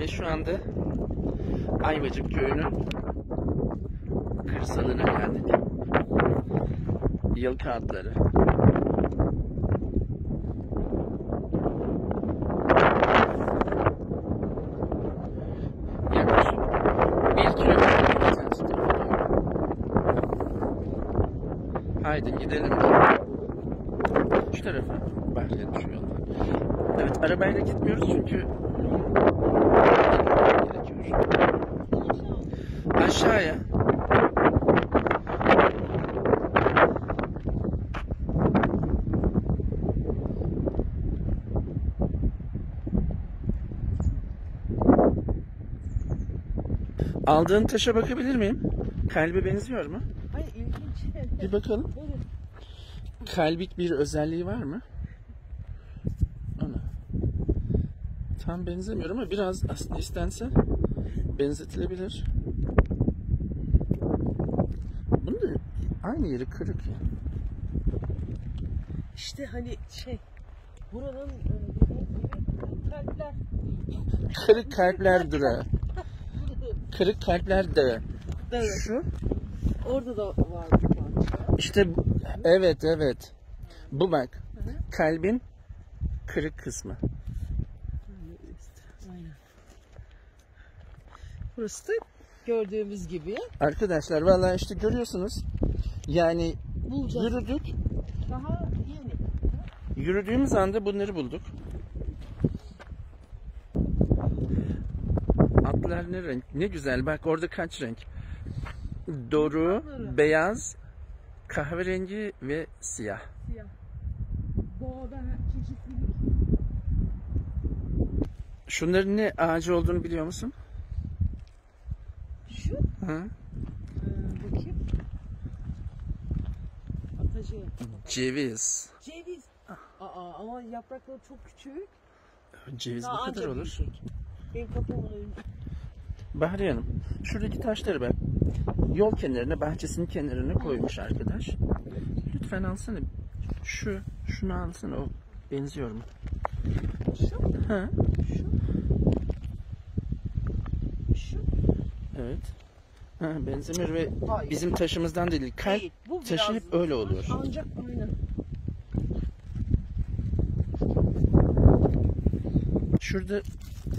Ve şu anda Ayvacık köyünün kırsalına geldik. Yıl kağıtları. Yaklaşık bir kilometre. Haydi gidelim. Şu tarafa. Bahçenin şu yoldan. Evet arabayla gitmiyoruz çünkü Aşağıya. Aldığın taşa bakabilir miyim? Kalbe benziyor mu? Hayır ilginç. Bir bakalım. Kalbik bir özelliği var mı? Ana. Tam benzemiyor ama biraz aslında istense benzetilebilir. Bunun da aynı yeri kırık ya. İşte hani şey buranın e, kalpler Kırık kalpler durağı. Kırık kalpler dağı. Evet. Şu Orada da var işte evet evet. Bu bak. Kalbin kırık kısmı. Aynen. Burası da gördüğümüz gibi Arkadaşlar vallahi işte görüyorsunuz. Yani bulacağız. yürüdük. Daha yeni. Yürüdüğümüz anda bunları bulduk. Atlar ne renk? Ne güzel. Bak orada kaç renk? Doru, beyaz, kahverengi ve siyah. Siyah. Doğada çeşitlilik. Şunların ne ağacı olduğunu biliyor musun? Şu Hı? Ee, bakayım. Atacı. Ceviz. Ceviz. Aa, ama yaprakları çok küçük. Ceviz Daha bu kadar olur. büyüyecek. Benim kapımın önünde. Bahriye Hanım, şuradaki taşları bak. Yol kenarına, bahçesinin kenarına koymuş arkadaş. Lütfen alsana. Şu, şunu alsana o. Benziyor mu? Şu, Ha, şu. Şu. evet. Ha, benzemiyor ve Hayır. bizim taşımızdan değil. Kalp Değil, bu taşı biraz- hep öyle oluyor. Ancak aynen. Şurada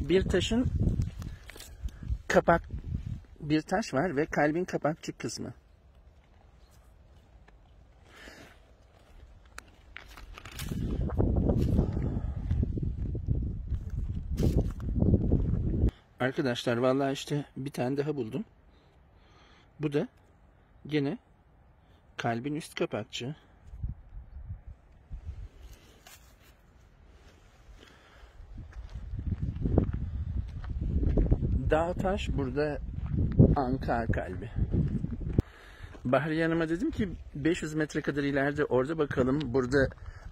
bir taşın kapak bir taş var ve kalbin kapakçık kısmı. Arkadaşlar vallahi işte bir tane daha buldum. Bu da gene kalbin üst kapakçığı. Dağ taş burada Anka kalbi. Bahriye Hanım'a dedim ki 500 metre kadar ileride orada bakalım burada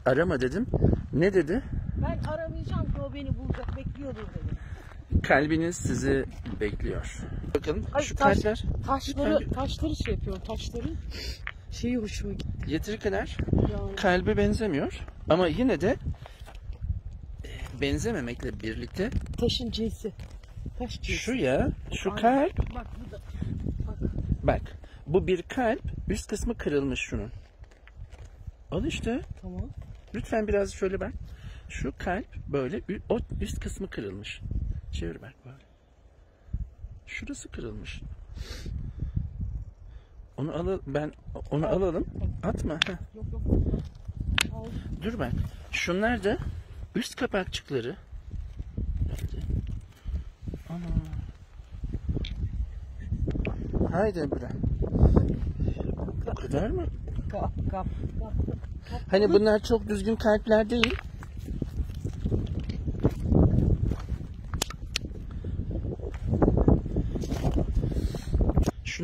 arama dedim. Ne dedi? Ben aramayacağım ki o beni bulacak bekliyordur dedi. Kalbiniz sizi bekliyor. Bakın Ay, şu taş- kalpler Taşları, taşları şey yapıyorum. Taşların şeyi hoşuma gitti. yeteri kadar Yani. kalbe benzemiyor. Ama yine de e, benzememekle birlikte Taşın cinsi. Taş cinsi. şu ya şu Aynen. kalp Bak burada. bak bu bir kalp üst kısmı kırılmış şunun. Al işte. Tamam. Lütfen biraz şöyle bak. Şu kalp böyle o üst kısmı kırılmış. Çevir bak böyle. Şurası kırılmış. Onu al ben onu alalım. Atma. heh. Yok yok. Al. Dur bak. Şunlar da üst kapakçıkları. Nerede? Ana. Haydi bırak. Bu kadar mı? Kap kap kap. Hani bunlar çok düzgün kalpler değil.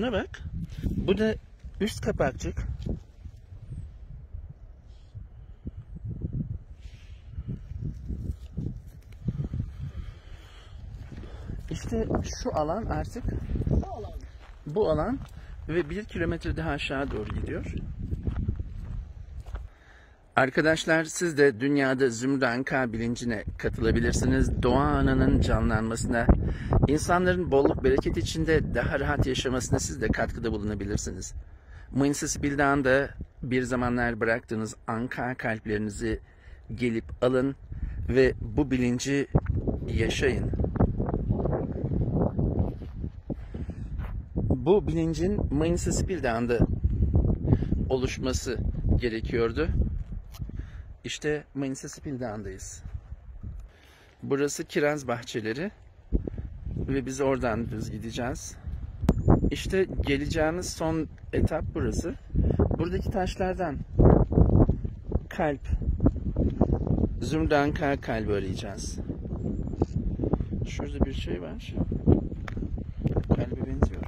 Şuna bak. Bu da üst kapakçık. İşte şu alan artık Bu alan. ve bir kilometre daha aşağı doğru gidiyor. Arkadaşlar siz de dünyada Zümranka bilincine katılabilirsiniz. Doğa ananın canlanmasına, insanların bolluk bereket içinde daha rahat yaşamasına siz de katkıda bulunabilirsiniz. Mıncısipil Dağı'nda bir zamanlar bıraktığınız anka kalplerinizi gelip alın ve bu bilinci yaşayın. Bu bilincin Mıncısipil Dağı'nda oluşması gerekiyordu. İşte Manisa Spil Dağı'ndayız. Burası kiraz bahçeleri ve biz oradan düz gideceğiz. İşte geleceğimiz son etap burası. Buradaki taşlardan kalp, zümrüden kal kalbi arayacağız. Şurada bir şey var. Kalbe benziyor.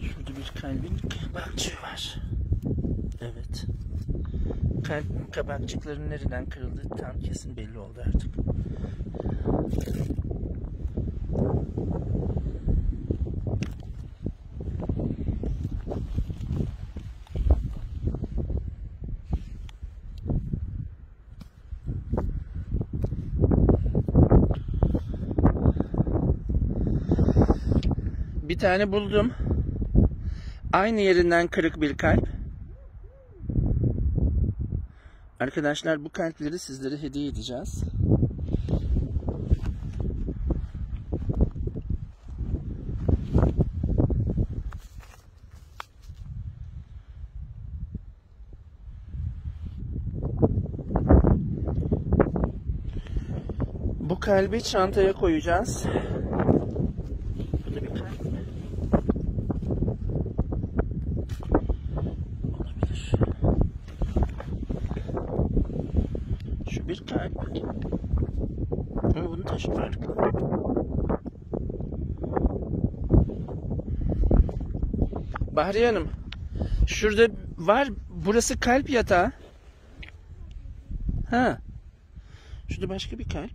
Şurada bir kalbin kabakçığı var. Evet. Kalp kabakçıkların nereden kırıldığı tam kesin belli oldu artık. Bir tane buldum. Aynı yerinden kırık bir kalp. Arkadaşlar bu kalpleri sizlere hediye edeceğiz. Bu kalbi çantaya koyacağız. Burada bir kalp mi? Olabilir. Şu bir kalp. Ama bunu taşımak. Bahriye Hanım. Şurada var. Burası kalp yatağı. Ha. Şurada başka bir kalp.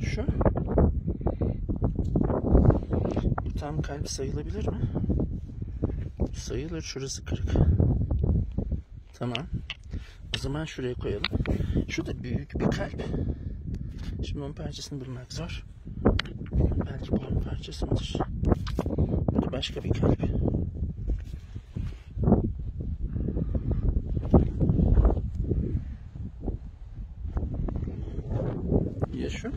Şu. Bu tam kalp sayılabilir mi? Sayılır. Şurası kırık. Tamam. O zaman şuraya koyalım. Şu da büyük bir kalp. Şimdi onun parçasını bulmak zor. Belki bunun parçası mıdır? Bu da başka bir kalp. Ya şu?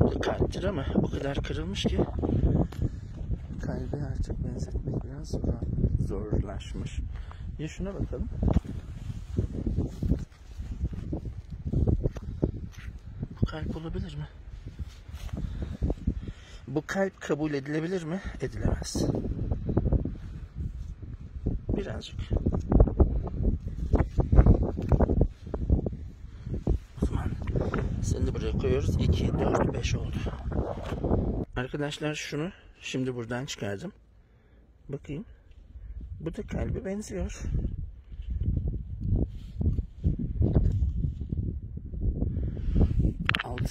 Bu da kalptir ama o kadar kırılmış ki kalbi artık benzetmek biraz zor, zorlaşmış. Ya şuna bakalım. Kalp olabilir mi? Bu kalp kabul edilebilir mi? Edilemez. Birazcık. O zaman seni de buraya koyuyoruz. 2, 4, 5 oldu. Arkadaşlar şunu şimdi buradan çıkardım. Bakayım. Bu da kalbe benziyor.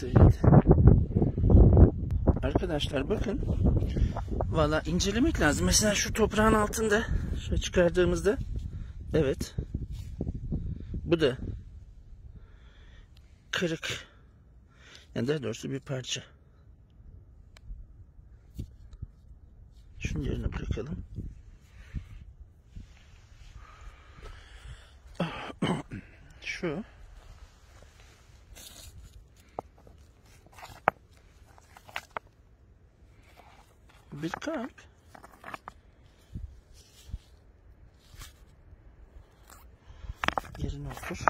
Yedi. Arkadaşlar bakın. Valla incelemek lazım. Mesela şu toprağın altında şöyle çıkardığımızda evet. Bu da kırık. Yani daha doğrusu bir parça. Şunun yerine bırakalım. Şu. Bir kalp. Yerine otur.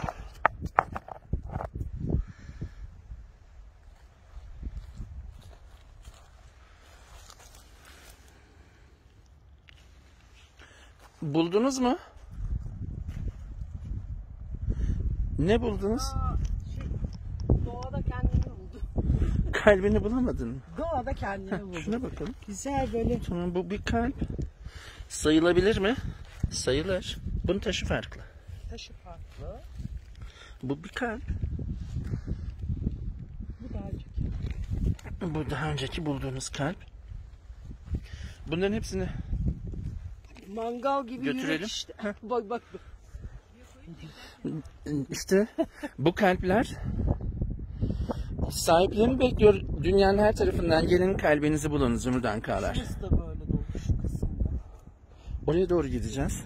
Buldunuz mu? Ne buldunuz? Aa, şey, doğada kendini buldu. Kalbini bulamadın mı? Doğada kendini buldu. Şuna bakalım. Güzel böyle. Tamam bu bir kalp. Sayılabilir mi? Sayılır. Bunun taşı farklı. Taşı farklı. Bu bir kalp. Bu daha önceki. Bu daha önceki bulduğunuz kalp. Bunların hepsini Mangal gibi Götürelim. işte. bak bak. bak. işte bu kalpler sahiplerini bekliyor. Dünyanın her tarafından gelin kalbinizi bulun zümrüt Kağlar. Burası da böyle dolu şu kısımda. Oraya doğru gideceğiz.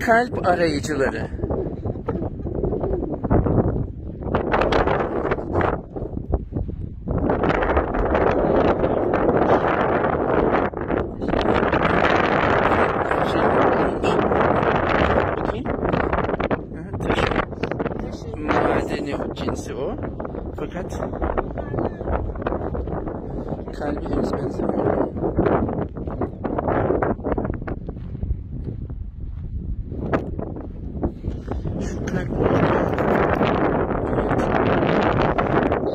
Kalp arayıcıları. Şey, Bakayım. Ha, taş. Taşı. Madeni cinsi o. Fakat kalbi henüz benzemiyor. Şu kalp Evet.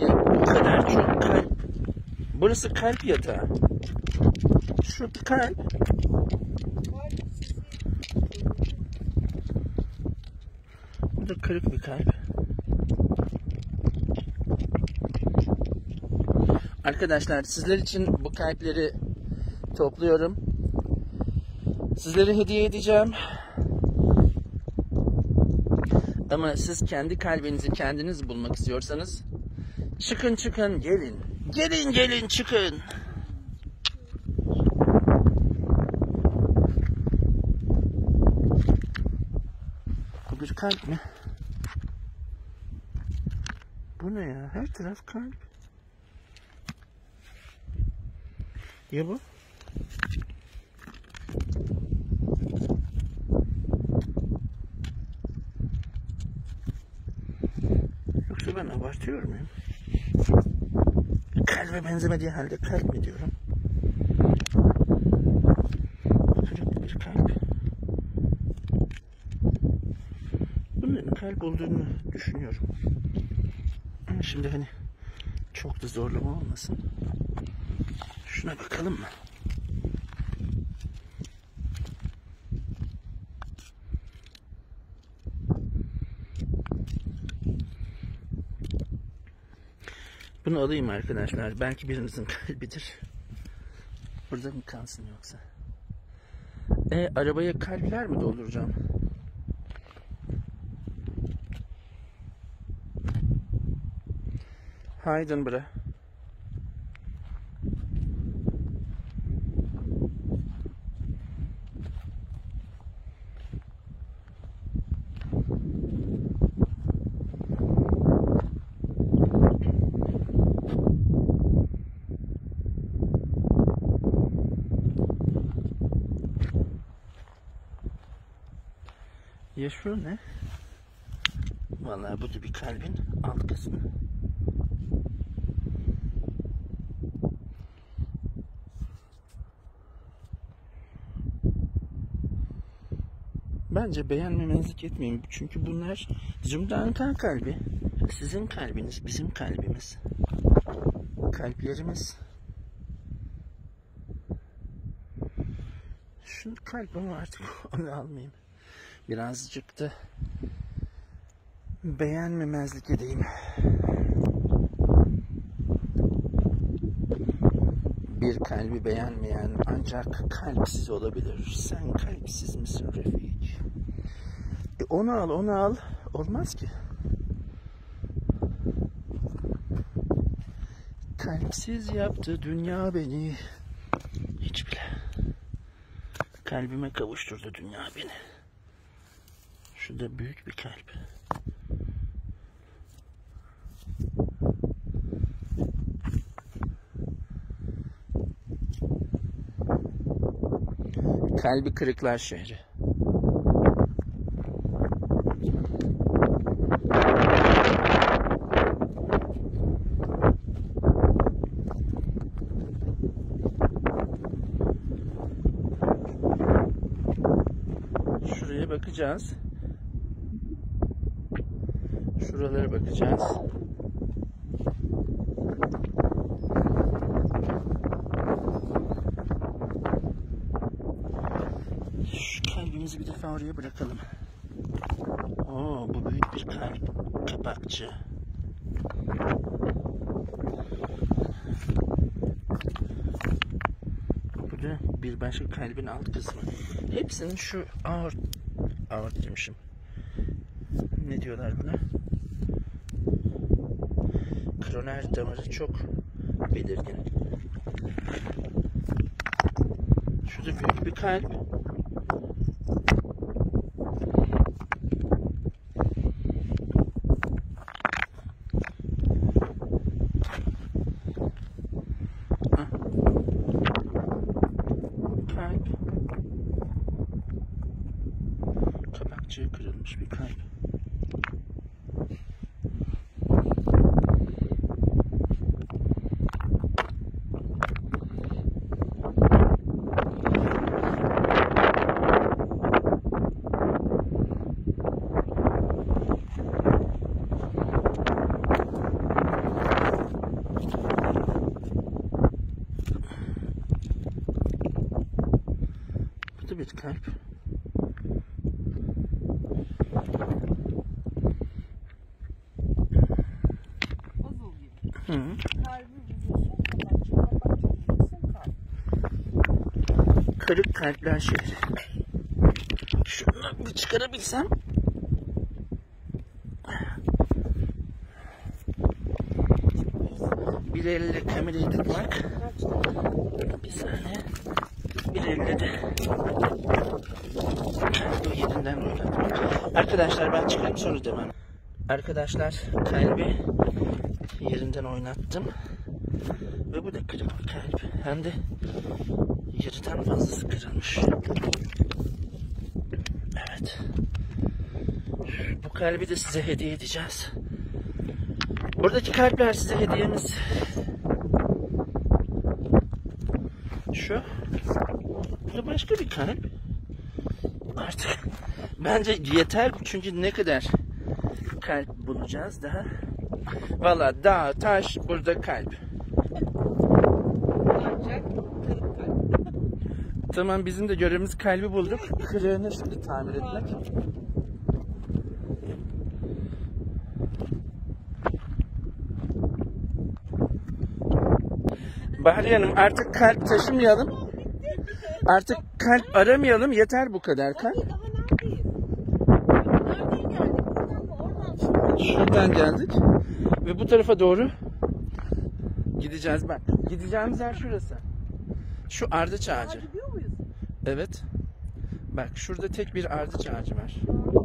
Ya bu kadar çok kalp. Burası kalp yatağı. Şu kalp. Bu da kırık bir kalp. Arkadaşlar sizler için bu kalpleri topluyorum. Sizlere hediye edeceğim. Ama siz kendi kalbinizi kendiniz bulmak istiyorsanız çıkın çıkın gelin. Gelin gelin çıkın. Bu bir kalp mi? Bu ne ya? Her taraf kalp. Ya bu? Yoksa ben abartıyor muyum? Kalbe benzemediği halde kalp mi diyorum? Kırık bir kalp. Bunların kalp olduğunu düşünüyorum. Şimdi hani çok da zorlama olmasın. Şuna bakalım mı? Bunu alayım arkadaşlar. Belki birinizin kalbidir. Burada mı kalsın yoksa? E arabaya kalpler mi dolduracağım? Haydın bre. Ya ne? Vallahi bu da bir kalbin alt kısmı. Bence beğenmemezlik etmeyin. Çünkü bunlar Zümrüt kalbi. Sizin kalbiniz, bizim kalbimiz. Kalplerimiz. Şu kalp ama artık onu almayayım. Birazcık da beğenmemezlik edeyim. Bir kalbi beğenmeyen ancak kalpsiz olabilir. Sen kalpsiz misin Refik? E onu al, onu al. Olmaz ki. Kalpsiz yaptı dünya beni. Kalbime kavuşturdu dünya beni. Şu da büyük bir kalp. Kalbi kırıklar şehri. Şuraya bakacağız. Şuralara bakacağız. Şu kalbimizi bir defa oraya bırakalım. Oo, bu büyük bir kalp. Kapakçı. Bu da bir başka kalbin alt kısmı. Hepsinin şu aort, aort demişim. Ne diyorlar buna? Kroner damarı çok belirgin. Şurada büyük bir kalp. Hah. Kalp. Kapakçığı kırılmış bir kalp. Bu da bir kalp. Hı. Kalp. Kırık kalpler şehri. Şunu bir çıkarabilsem. Bir elle kamerayı tutmak. Bir saniye. Bir elle de bu yerinden oynatmak. Arkadaşlar ben çıkarım sonra demem. Arkadaşlar kalbi yerinden oynattım. Ve bu da kırık bir kalp. Hem de yarıdan fazlası kırılmış. Evet. Bu kalbi de size hediye edeceğiz. Buradaki kalpler size hediyemiz. Şu. Bu başka bir kalp. Artık bence yeter çünkü ne kadar kalp bulacağız daha. Valla dağ, taş, burada kalp. Ancak kırık kalp. Tamam bizim de görevimiz kalbi bulduk. Kırığını şimdi tamir etmek. Bahriye Hanım artık kalp taşımayalım. Artık kalp aramayalım. Yeter bu kadar kalp. Şuradan geldik. Ve bu tarafa doğru gideceğiz. Bak gideceğimiz yer şurası. Şu ardıç ağacı. gidiyor muyuz? Evet. Bak şurada tek bir ardıç ağacı var. Aa,